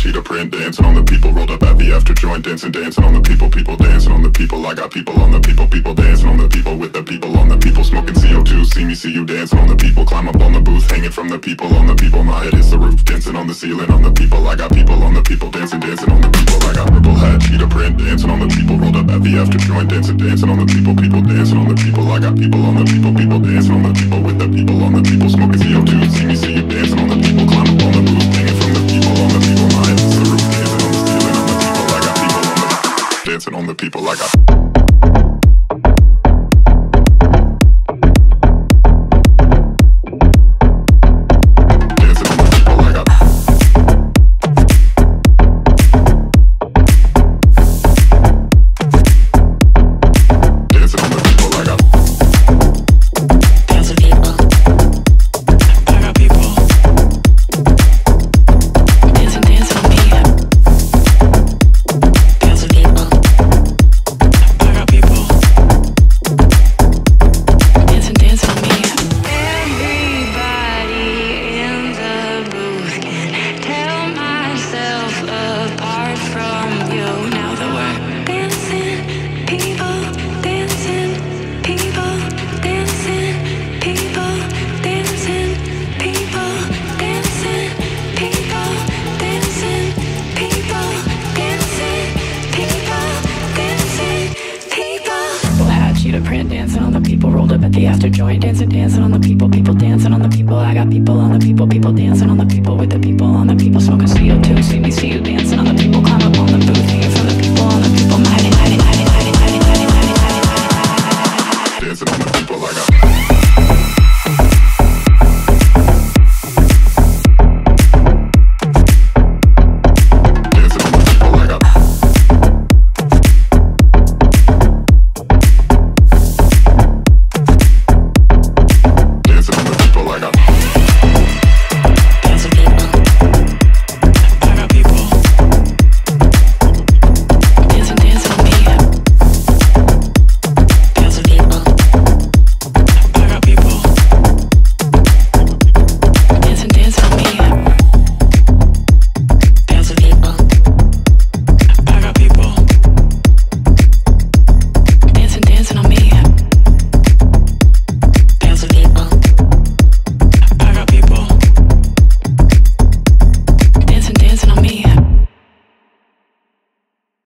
cheetah print, dancing on the people. Rolled up at the after joint, dancing, dancing on the people. People dancing on the people. I got people on the people. People dancing on the people with the people on the people. Smoking CO2, see me, see you dancing on the people. Climb up on the booth, hanging from the people on the people. My head is the roof, dancing on the ceiling on the people. I got people on the people, dancing, dancing on the people. I got purple hat, cheetah print, dancing on the people. Rolled up at the after joint, dancing, dancing on the people. People dancing on the people. I got people on the people. People dancing on the rolled up at the after joint dancing dancing on the people people dancing on the people. I got people on the people people dancing on the people with the people on the people. Smoking CO2 see me see you